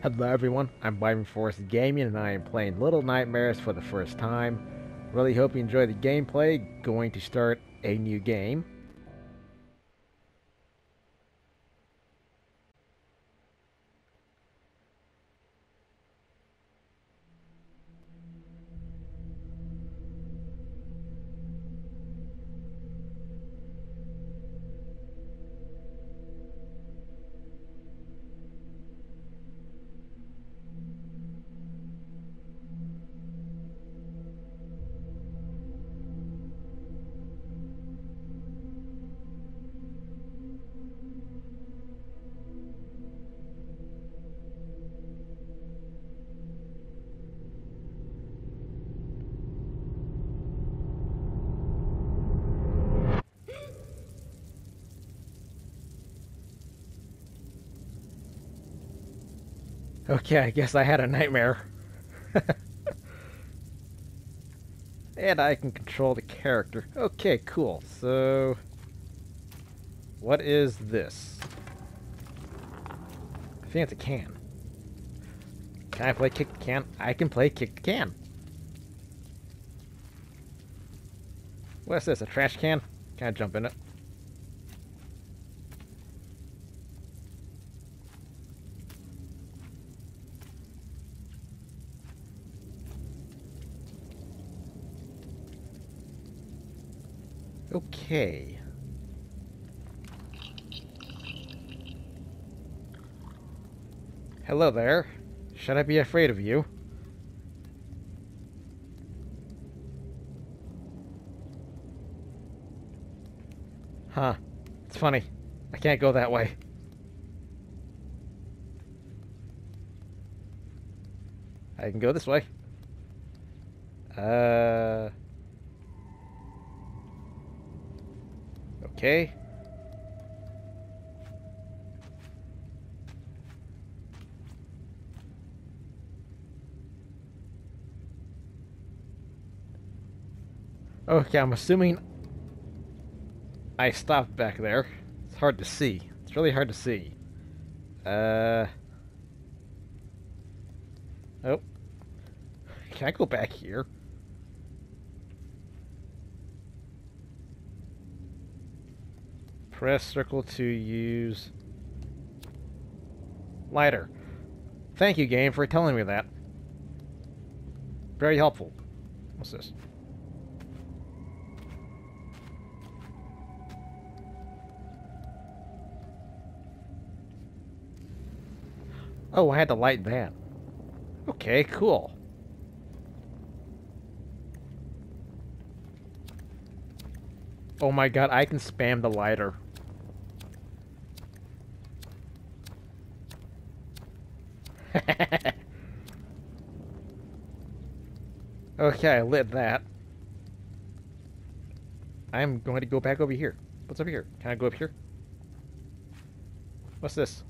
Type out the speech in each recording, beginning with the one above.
Hello everyone, I'm Wyvern Force Gaming and I am playing Little Nightmares for the first time. Really hope you enjoy the gameplay. Going to start a new game. Okay, I guess I had a nightmare. and I can control the character. Okay, cool. So, what is this? I think it's a can. Can I play kick the can? I can play kick the can. What's this, a trash can? Can I jump in it? Okay. Hello there. Should I be afraid of you? Huh. It's funny. I can't go that way. I can go this way. Uh... Okay. Okay, I'm assuming I stopped back there. It's hard to see. It's really hard to see. Uh... Oh. Can I go back here? Press circle to use lighter. Thank you, game, for telling me that. Very helpful. What's this? Oh, I had to light that. Okay, cool. Oh my god, I can spam the lighter. okay, I lit that. I'm going to go back over here. What's up here? Can I go up here? What's this?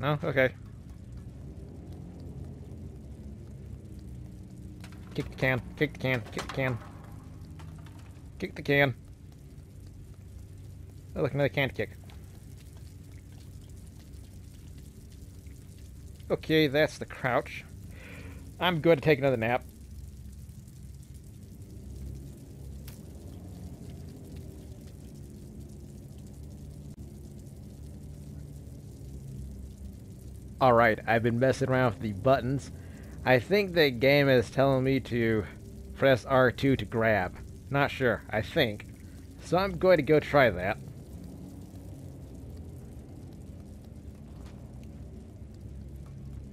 No? Okay. Kick the can. Kick the can. Kick the can. Kick the can. Oh, look, another can to kick. Okay, that's the crouch. I'm going to take another nap. Alright, I've been messing around with the buttons. I think the game is telling me to press R2 to grab. Not sure, I think. So I'm going to go try that.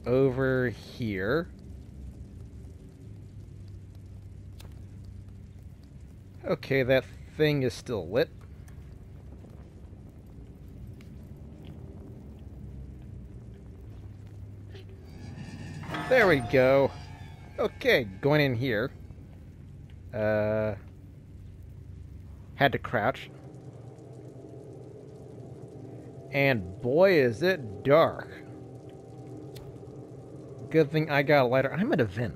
Over here. Okay, that thing is still lit. There we go. Okay, going in here. Uh, had to crouch. And boy, is it dark. Good thing I got a lighter. I'm at a vent.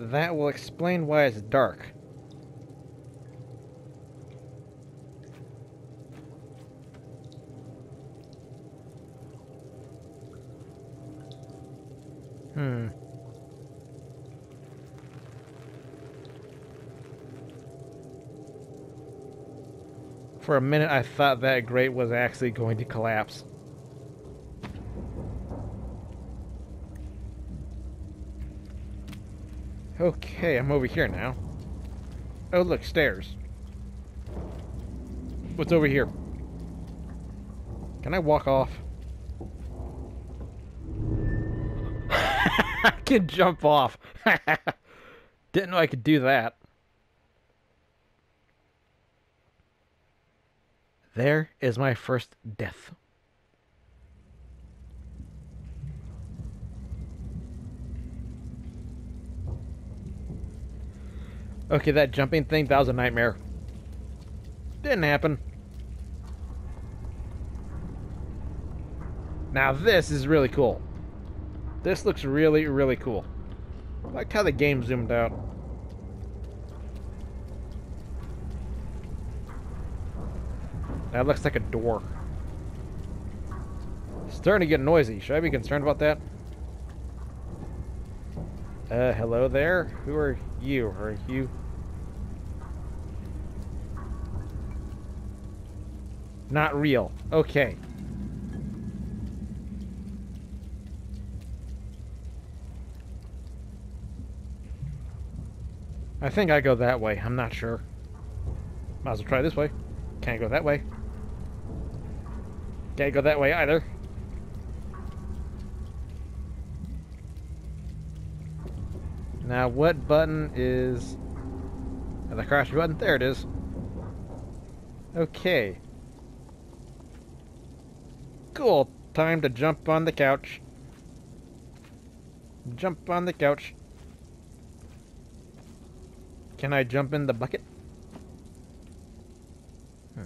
That will explain why it's dark. Hmm. For a minute, I thought that grate was actually going to collapse. Okay, I'm over here now. Oh, look, stairs. What's over here? Can I walk off? I can jump off. Didn't know I could do that. There is my first death. Okay, that jumping thing, that was a nightmare. Didn't happen. Now this is really cool. This looks really, really cool. I like how the game zoomed out. That looks like a door. Starting to get noisy. Should I be concerned about that? Uh, hello there? Who are you? Are you... Not real. Okay. I think I go that way. I'm not sure. Might as well try this way. Can't go that way. Can't go that way either. Now, what button is... The crash button? There it is. Okay. Cool. Time to jump on the couch. Jump on the couch. Can I jump in the bucket? Hmm.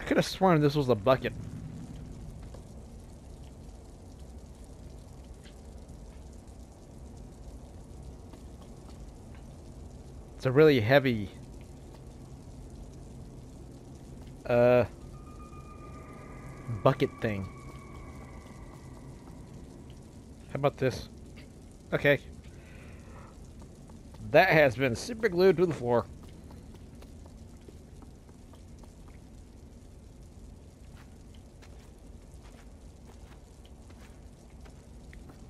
I could have sworn this was a bucket. It's a really heavy... Uh bucket thing. How about this? Okay. That has been super glued to the floor.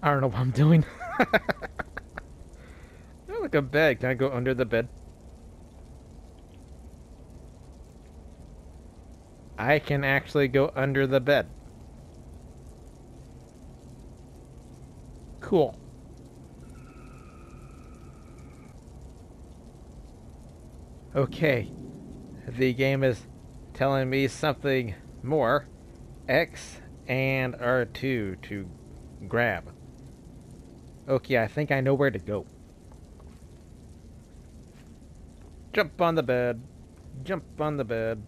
I don't know what I'm doing. like a bed. Can I go under the bed? I can actually go under the bed. Cool. Okay. The game is telling me something more. X and R2 to grab. Okay, I think I know where to go. Jump on the bed. Jump on the bed.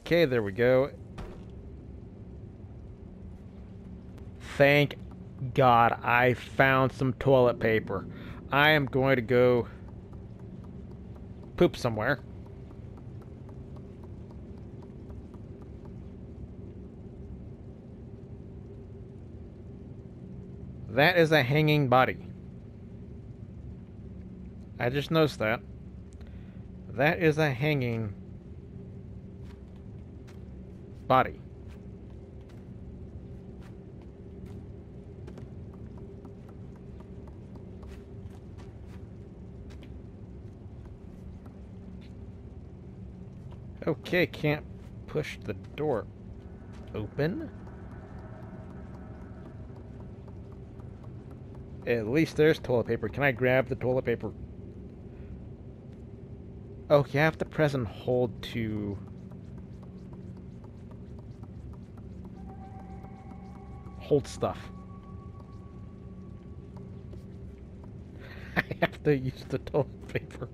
Okay, there we go. Thank God I found some toilet paper. I am going to go poop somewhere. That is a hanging body. I just noticed that. That is a hanging body. Okay, can't push the door open. At least there's toilet paper. Can I grab the toilet paper? Oh, you have to press and hold to hold stuff. I have to use the toilet paper.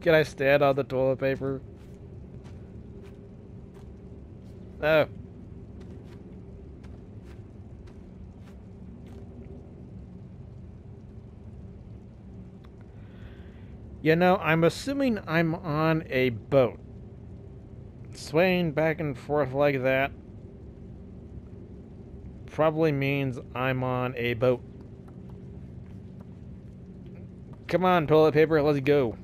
Can I stand on the toilet paper? No. You know, I'm assuming I'm on a boat. Swaying back and forth like that probably means I'm on a boat. Come on, toilet paper, let's go.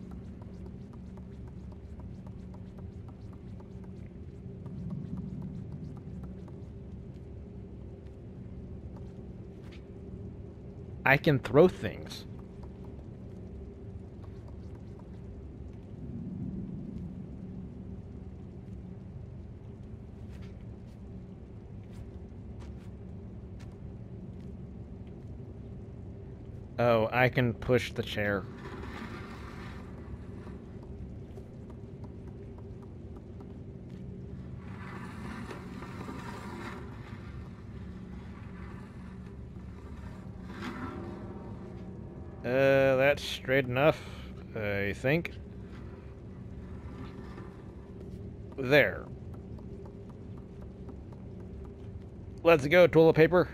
I can throw things. Oh, I can push the chair. Uh, that's straight enough, I think. There. Let's go, toilet paper.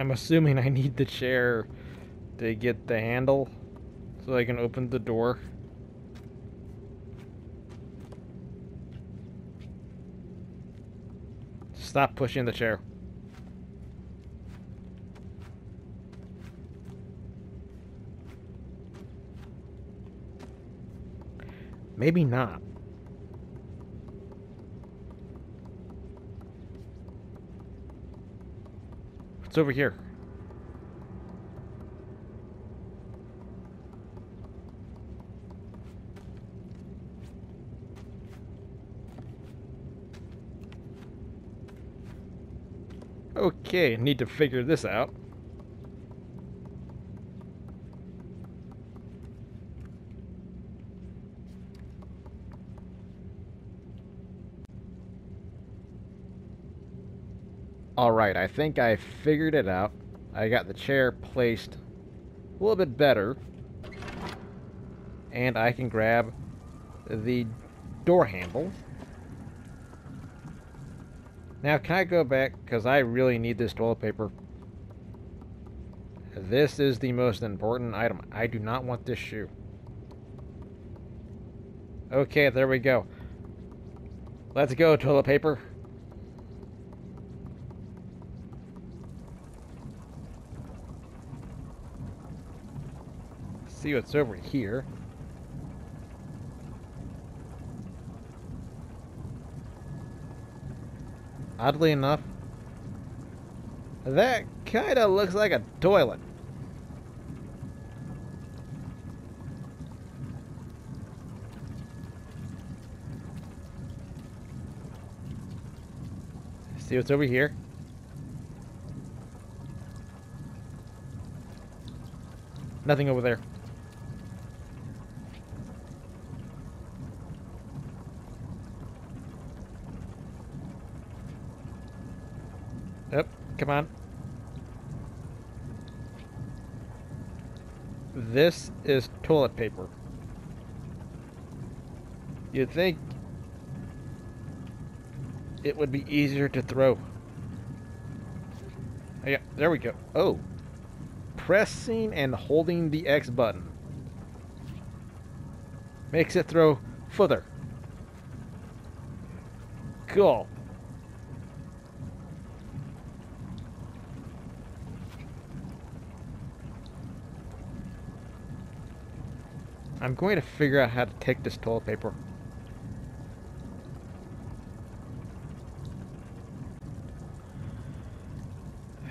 I'm assuming I need the chair to get the handle so I can open the door. Stop pushing the chair. Maybe not. What's over here? Okay, need to figure this out. Alright, I think I figured it out. I got the chair placed a little bit better. And I can grab the door handle. Now, can I go back? Because I really need this toilet paper. This is the most important item. I do not want this shoe. Okay, there we go. Let's go, toilet paper. See what's over here. Oddly enough, that kind of looks like a toilet. See what's over here? Nothing over there. Yep, come on. This is toilet paper. You'd think it would be easier to throw. Oh, yeah, there we go. Oh. Pressing and holding the X button makes it throw further. Cool. I'm going to figure out how to take this toilet paper.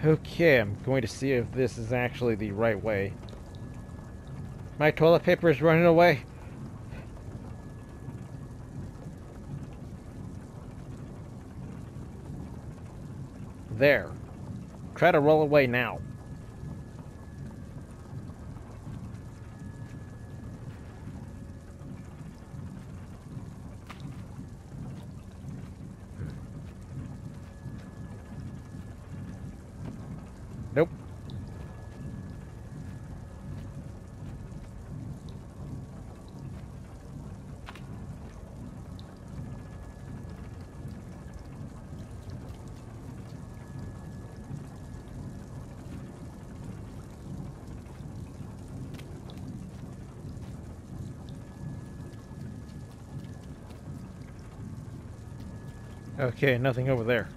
Okay, I'm going to see if this is actually the right way. My toilet paper is running away. There. Try to roll away now. Nope. Okay, nothing over there.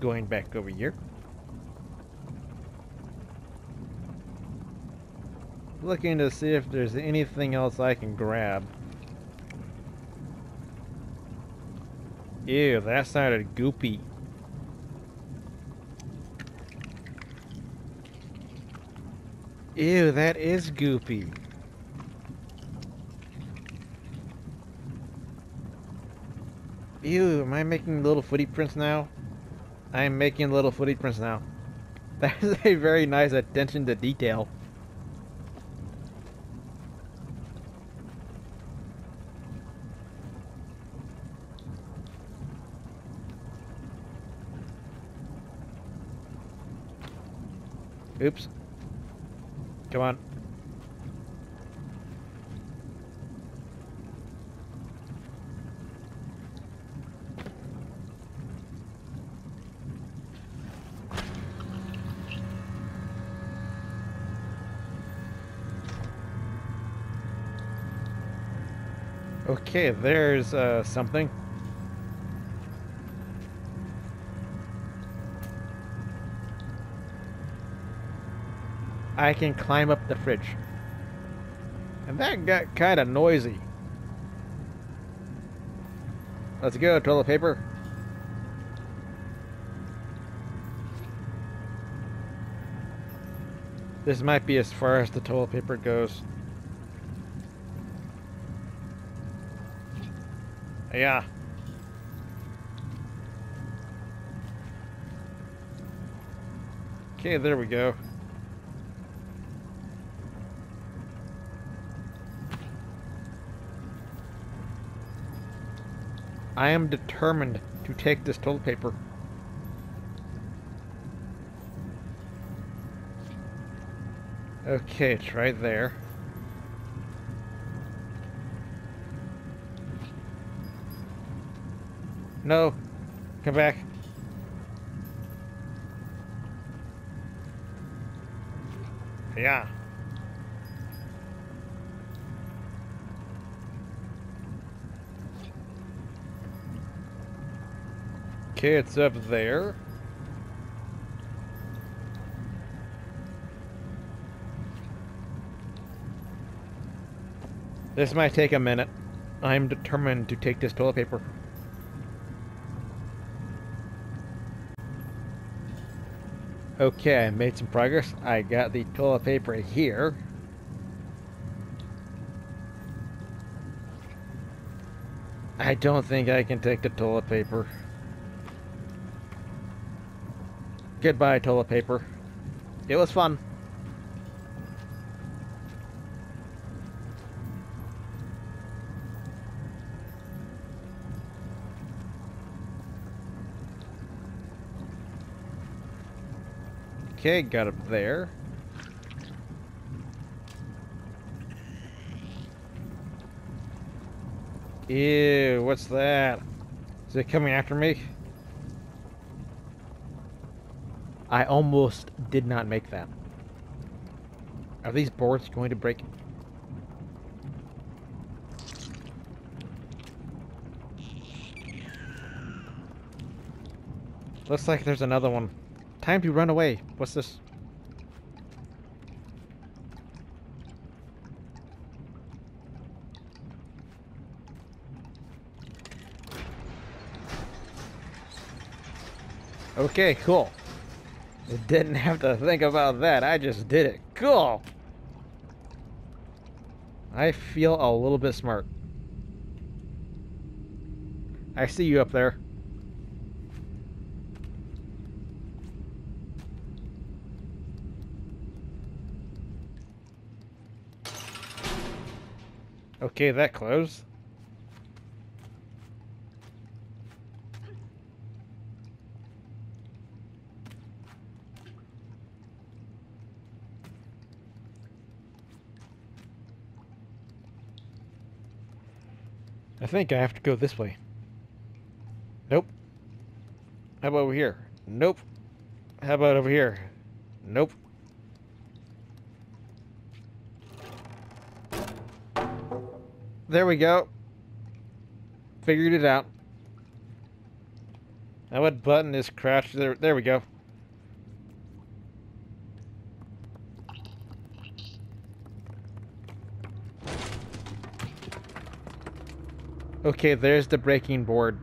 Going back over here. Looking to see if there's anything else I can grab. Ew, that sounded goopy. Ew, that is goopy. Ew, am I making little footy prints now? I am making little footy prints now. That is a very nice attention to detail. Oops. Come on. Okay, there's uh, something. I can climb up the fridge. And that got kind of noisy. Let's go, toilet paper. This might be as far as the toilet paper goes. Yeah. Okay, there we go. I am determined to take this toilet paper. Okay, it's right there. No. Come back. Yeah. Okay, it's up there. This might take a minute. I'm determined to take this toilet paper. Okay, I made some progress. I got the toilet paper here. I don't think I can take the toilet paper. Goodbye, toilet paper. It was fun. Okay, got up there. Ew, what's that? Is it coming after me? I almost did not make that. Are these boards going to break? Looks like there's another one. Time to run away. What's this? Okay, cool. Didn't have to think about that. I just did it. Cool. I feel a little bit smart. I see you up there. Okay, that closed. I think I have to go this way. Nope. How about over here? Nope. How about over here? Nope. There we go. Figured it out. Now what button is crouched? There, there we go. Okay, there's the breaking board.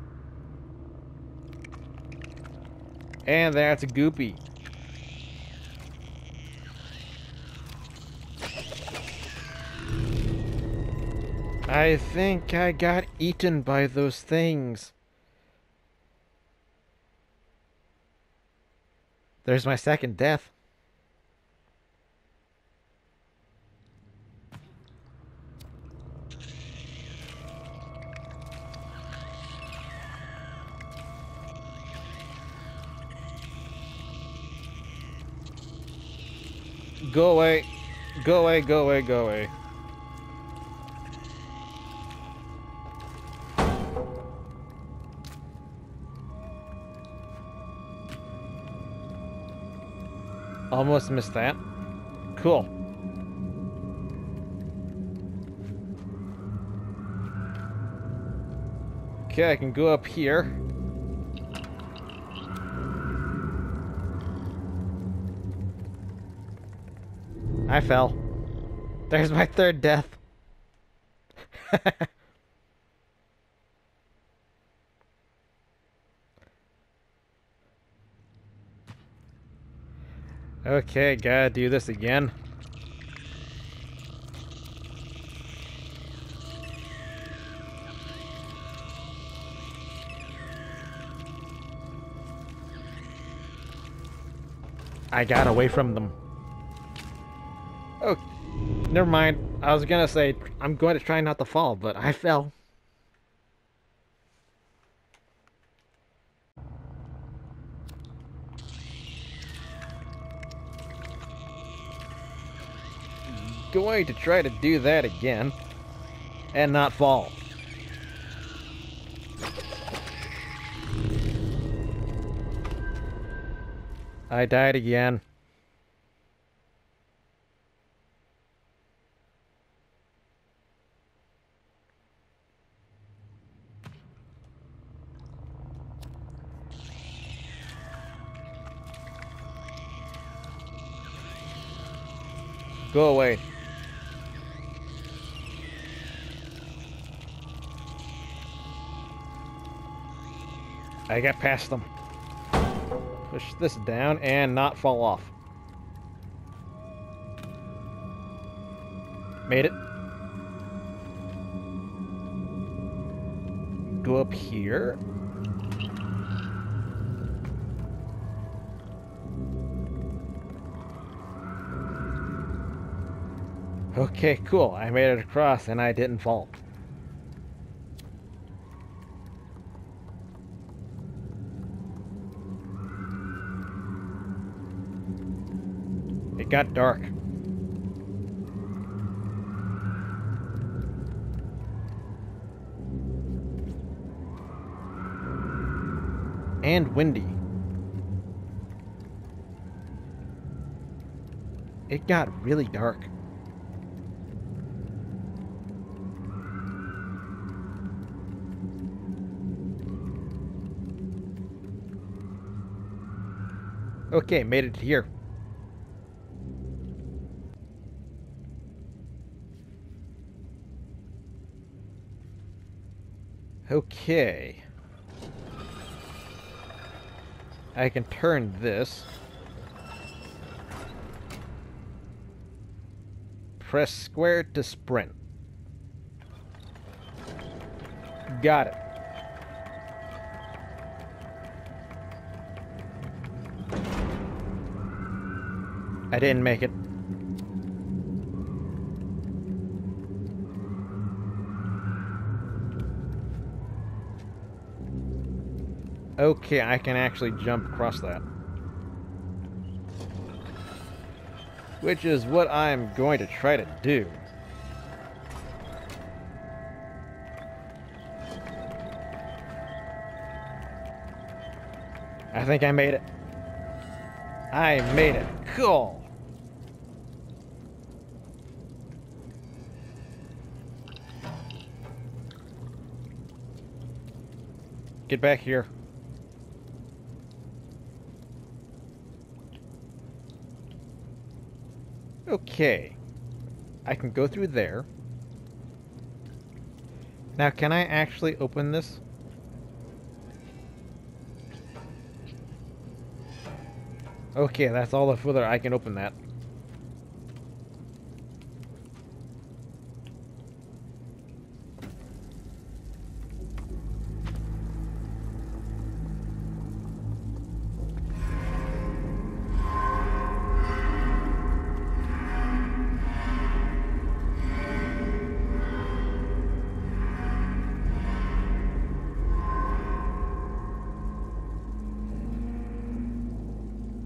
And that's a goopy. I think I got eaten by those things. There's my second death. Go away. Go away, go away, go away. Almost missed that. Cool. Okay, I can go up here. I fell. There's my third death. okay, gotta do this again. I got away from them. Never mind. I was gonna say, I'm going to try not to fall, but I fell. Going to try to do that again. And not fall. I died again. Go away. I got past them. Push this down and not fall off. Made it. Go up here. Okay, cool. I made it across and I didn't fall. It got dark. And windy. It got really dark. Okay, made it here. Okay. I can turn this. Press square to sprint. Got it. I didn't make it. Okay, I can actually jump across that. Which is what I'm going to try to do. I think I made it. I made it. Cool. Get back here. Okay. I can go through there. Now, can I actually open this? Okay, that's all the further I can open that.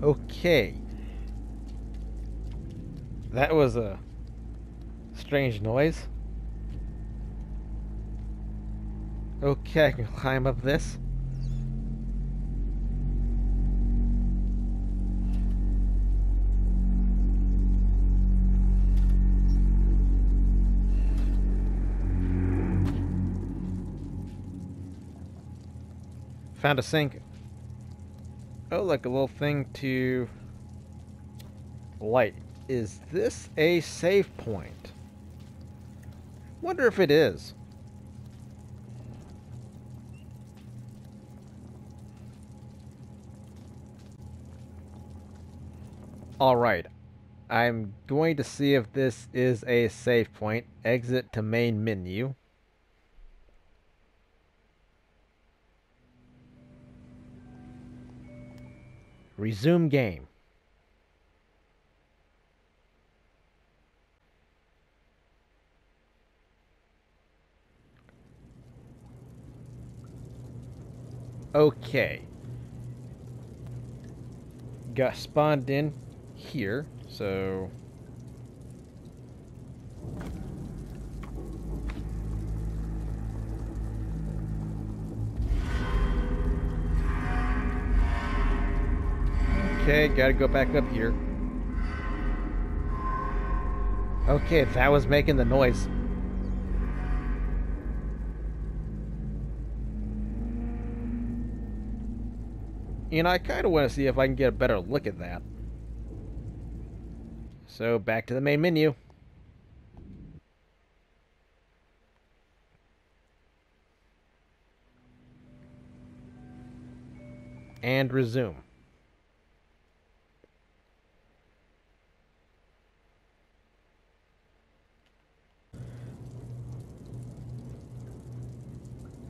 Okay. That was a strange noise. Okay, I can climb up this. Found a sink. Oh, like a little thing to light. Is this a save point? Wonder if it is. Alright. I'm going to see if this is a save point. Exit to main menu. Resume game. Okay. Got spawned in here, so... Okay, gotta go back up here. Okay, that was making the noise. And I kind of want to see if I can get a better look at that. So, back to the main menu. And resume.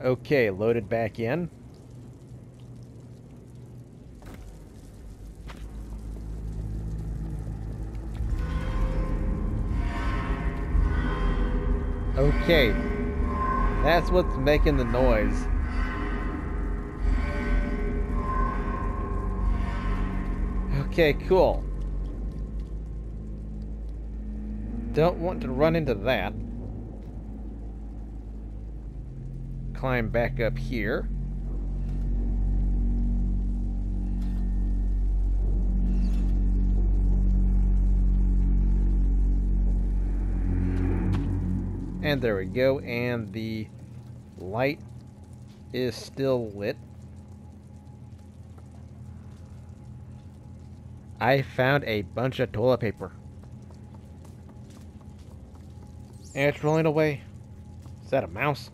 Okay, loaded back in. Okay, that's what's making the noise. Okay, cool. Don't want to run into that. Climb back up here. And there we go, and the light is still lit. I found a bunch of toilet paper. And it's rolling away. Is that a mouse?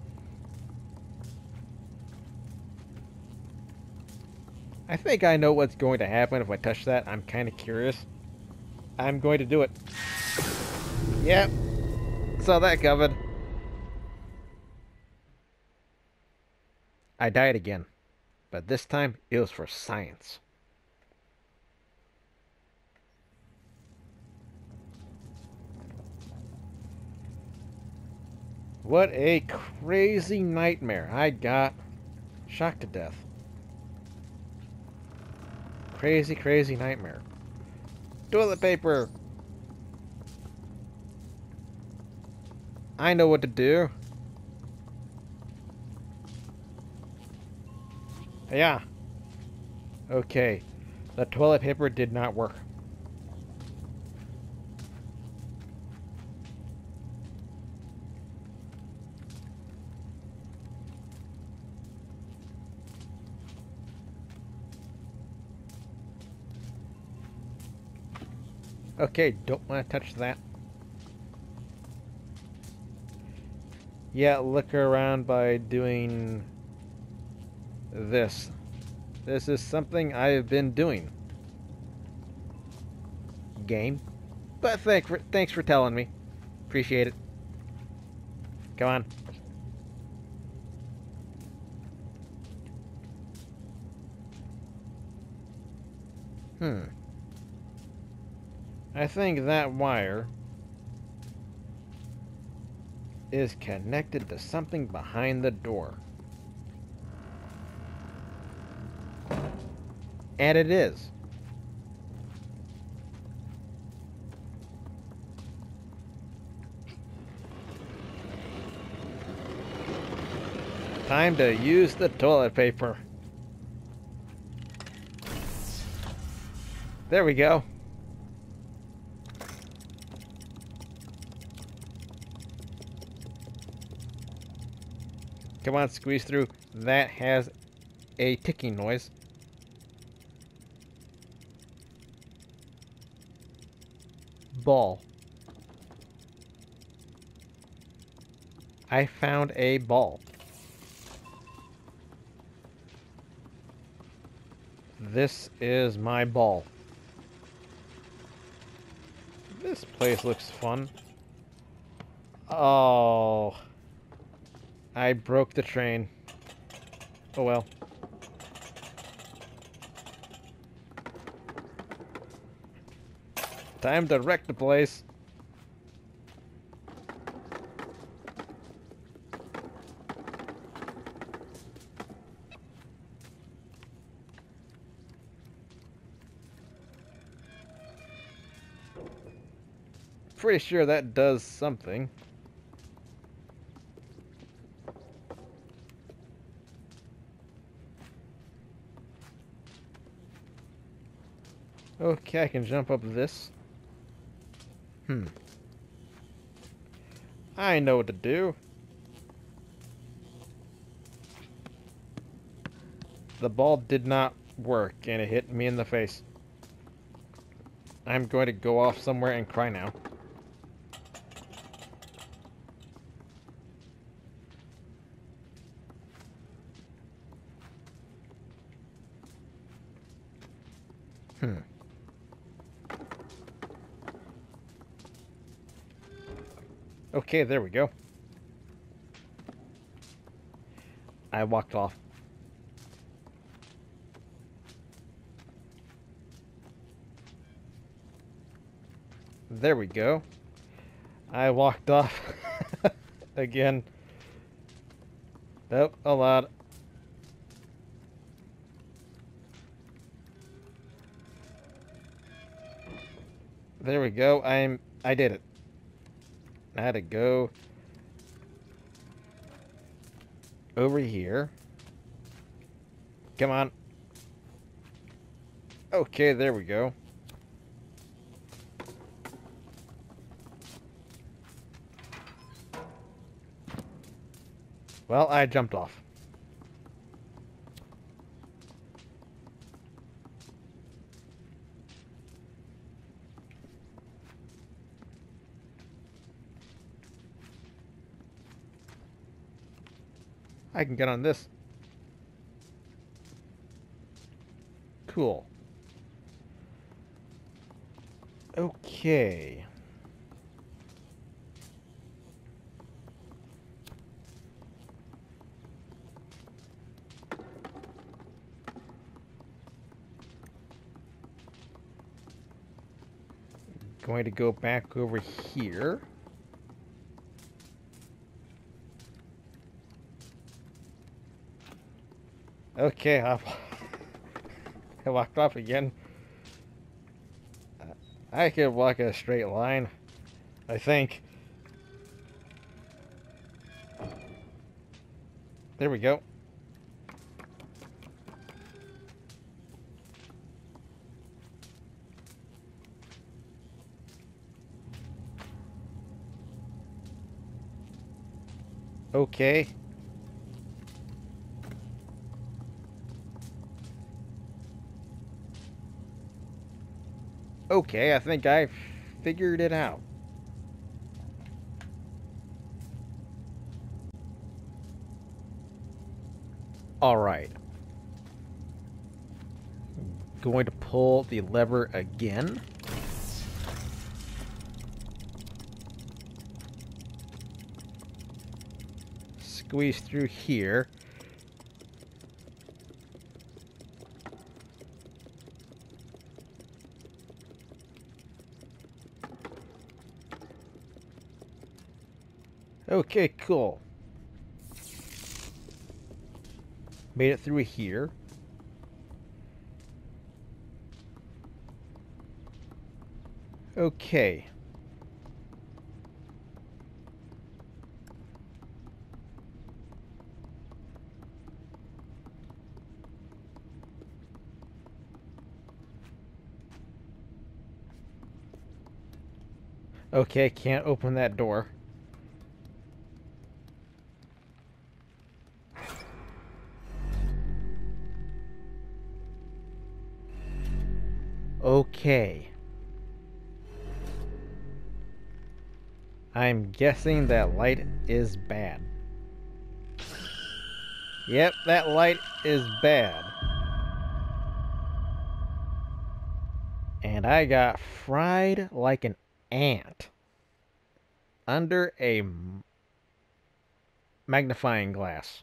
I think I know what's going to happen if I touch that. I'm kind of curious. I'm going to do it. Yep. Saw that coming. I died again. But this time, it was for science. What a crazy nightmare. I got shocked to death. Crazy, crazy nightmare. Toilet paper! I know what to do. Yeah. Okay, the toilet paper did not work. Okay, don't want to touch that. Yeah, look around by doing this. This is something I have been doing. Game. But thank for, thanks for telling me. Appreciate it. Come on. Hmm. I think that wire is connected to something behind the door. And it is. Time to use the toilet paper. There we go. Come on, squeeze through. That has a ticking noise. Ball. I found a ball. This is my ball. This place looks fun. Oh. I broke the train. Oh well. Time to wreck the place. Pretty sure that does something. Okay, I can jump up this. Hmm. I know what to do. The ball did not work and it hit me in the face. I'm going to go off somewhere and cry now. Hmm. Okay, there we go. I walked off. There we go. I walked off again. Nope, a lot. There we go. I'm I did it. I had to go over here. Come on. Okay, there we go. Well, I jumped off. I can get on this. Cool. Okay. Going to go back over here. Okay, I, walked off again. I could walk a straight line, I think. There we go. Okay. Okay, I think I figured it out. Alright. Going to pull the lever again. Squeeze through here. Okay, cool. Made it through here. Okay. Okay, can't open that door. Okay. I'm guessing that light is bad. Yep, that light is bad. And I got fried like an ant under a magnifying glass.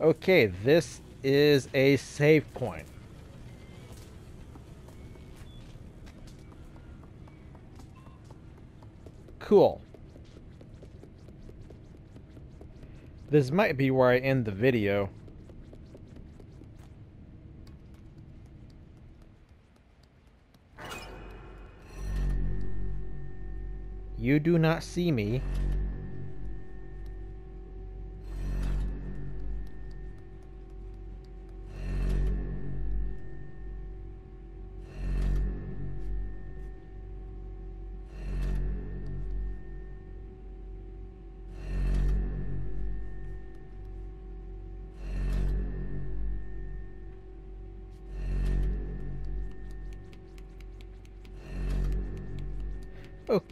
Okay, this is a save point. Cool. This might be where I end the video. You do not see me.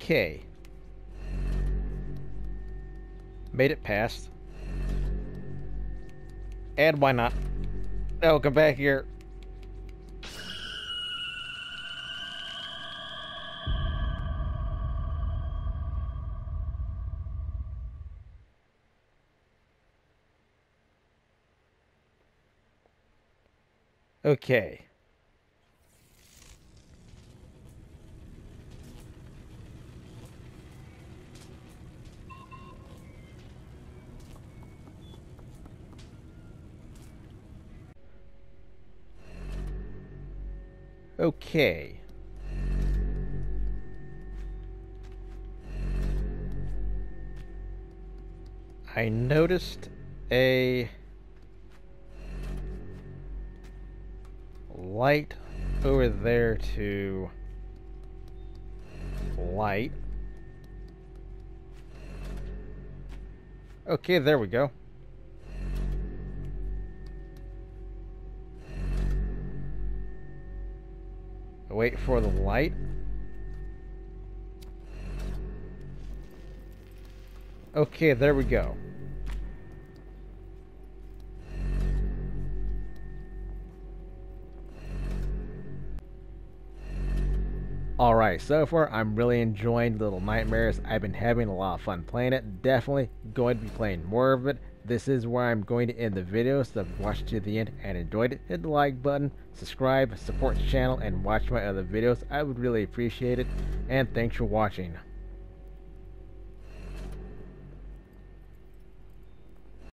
Okay. Made it past. And why not? Oh, come back here. Okay. Okay. I noticed a light over there to light. Okay, there we go. Wait for the light. Okay, there we go. Alright, so far I'm really enjoying Little Nightmares. I've been having a lot of fun playing it. Definitely going to be playing more of it. This is where I'm going to end the video, so watched to the end and enjoyed it, hit the like button, subscribe, support the channel, and watch my other videos. I would really appreciate it, and thanks for watching.